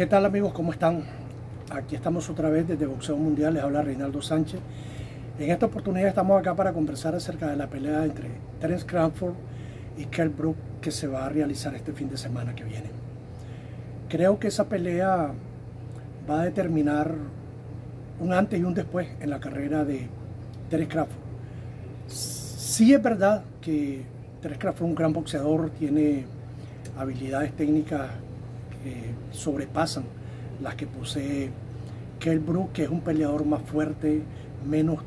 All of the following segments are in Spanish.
¿Qué tal amigos? ¿Cómo están? Aquí estamos otra vez desde Boxeo Mundial, les habla Reinaldo Sánchez. En esta oportunidad estamos acá para conversar acerca de la pelea entre Terence Crawford y Kell Brook que se va a realizar este fin de semana que viene. Creo que esa pelea va a determinar un antes y un después en la carrera de Terence Crawford. Sí es verdad que Terence Crawford es un gran boxeador, tiene habilidades técnicas que sobrepasan las que posee Kell Brook, que es un peleador más fuerte, menos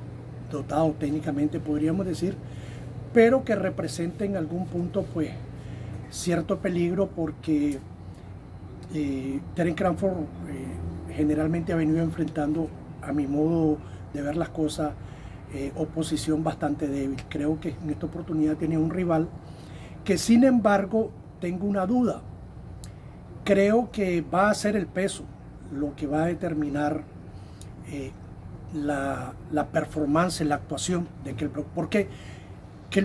dotado técnicamente, podríamos decir, pero que representa en algún punto pues cierto peligro porque eh, Terence Crawford eh, generalmente ha venido enfrentando, a mi modo de ver las cosas, eh, oposición bastante débil. Creo que en esta oportunidad tiene un rival que sin embargo tengo una duda. Creo que va a ser el peso lo que va a determinar eh, la, la, performance, la actuación de Brook. Porque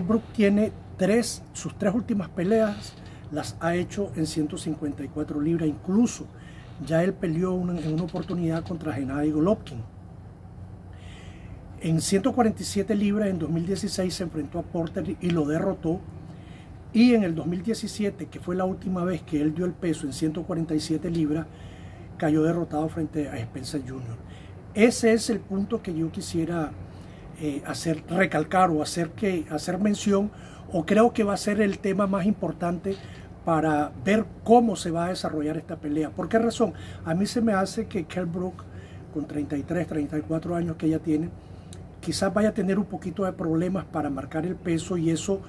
Brook tiene tres, sus tres últimas peleas las ha hecho en 154 libras, incluso ya él peleó en una oportunidad contra Gennady Golovkin. En 147 libras en 2016 se enfrentó a Porter y lo derrotó y en el 2017, que fue la última vez que él dio el peso en 147 libras, cayó derrotado frente a Spencer Jr. Ese es el punto que yo quisiera eh, hacer recalcar o hacer, que, hacer mención, o creo que va a ser el tema más importante para ver cómo se va a desarrollar esta pelea. ¿Por qué razón? A mí se me hace que Kell Brook, con 33, 34 años que ella tiene, quizás vaya a tener un poquito de problemas para marcar el peso y eso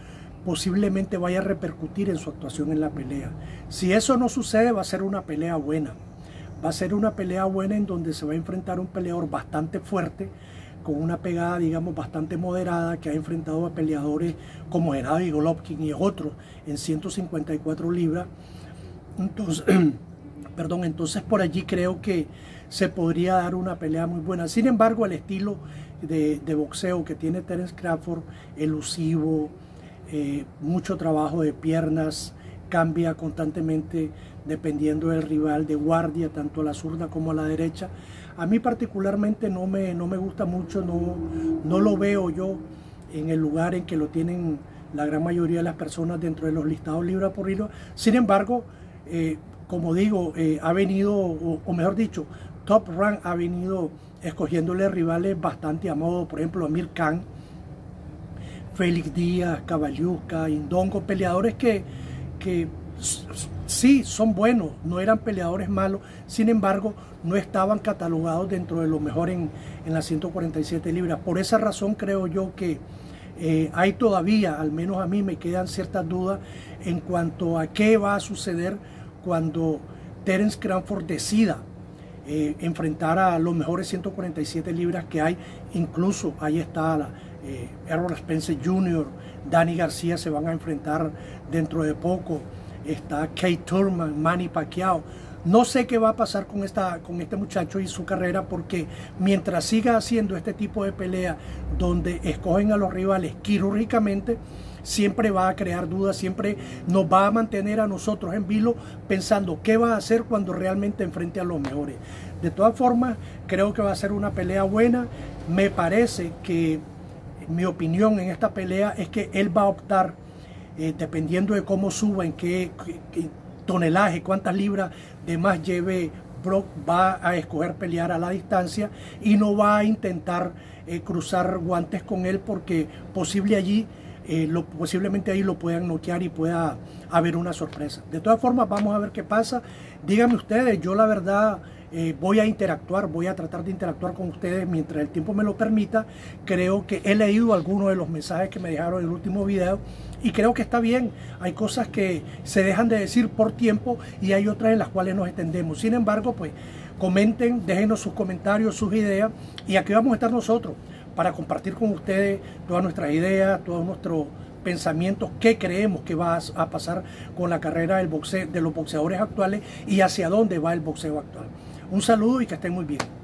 posiblemente vaya a repercutir en su actuación en la pelea. Si eso no sucede, va a ser una pelea buena. Va a ser una pelea buena en donde se va a enfrentar un peleador bastante fuerte, con una pegada, digamos, bastante moderada, que ha enfrentado a peleadores como Gennady Golovkin y otros en 154 libras. Entonces, perdón, entonces por allí creo que se podría dar una pelea muy buena. Sin embargo, el estilo de, de boxeo que tiene Terence Crawford, elusivo, eh, mucho trabajo de piernas, cambia constantemente dependiendo del rival de guardia, tanto a la zurda como a la derecha. A mí particularmente no me, no me gusta mucho, no, no lo veo yo en el lugar en que lo tienen la gran mayoría de las personas dentro de los listados libra por hilo. Sin embargo, eh, como digo, eh, ha venido, o, mejor dicho, Top Rank ha venido escogiéndole rivales bastante a modo, por ejemplo, Amir Khan, Félix Díaz, Caballusca, Indongo, peleadores que, que sí son buenos, no eran peleadores malos, sin embargo no estaban catalogados dentro de lo mejor en, las 147 libras. Por esa razón creo yo que eh, hay todavía, al menos a mí me quedan ciertas dudas en cuanto a qué va a suceder cuando Terence Crawford decida eh, enfrentar a los mejores 147 libras que hay, incluso ahí está la, eh, Spencer Jr., Danny García se van a enfrentar dentro de poco, está Kate Turman, Manny Pacquiao. No sé qué va a pasar con, esta, con este muchacho y su carrera porque mientras siga haciendo este tipo de pelea donde escogen a los rivales quirúrgicamente, siempre va a crear dudas, siempre nos va a mantener a nosotros en vilo pensando qué va a hacer cuando realmente enfrente a los mejores. De todas formas, creo que va a ser una pelea buena. Me parece que mi opinión en esta pelea es que él va a optar, eh, dependiendo de cómo suba, en qué, tonelaje, cuántas libras de más lleve Brock, va a escoger pelear a la distancia y no va a intentar eh, cruzar guantes con él porque posible allí, eh, lo, posiblemente ahí lo puedan noquear y pueda haber una sorpresa. De todas formas, vamos a ver qué pasa. Díganme ustedes, yo la verdad eh, voy a interactuar, voy a tratar de interactuar con ustedes mientras el tiempo me lo permita. Creo que he leído algunos de los mensajes que me dejaron en el último video y creo que está bien. Hay cosas que se dejan de decir por tiempo y hay otras en las cuales nos extendemos. Sin embargo, pues comenten, déjenos sus comentarios, sus ideas y aquí vamos a estar nosotros para compartir con ustedes todas nuestras ideas, todos nuestros pensamientos, qué creemos que va a pasar con la carrera del boxeo, de los boxeadores actuales y hacia dónde va el boxeo actual. Un saludo y que estén muy bien.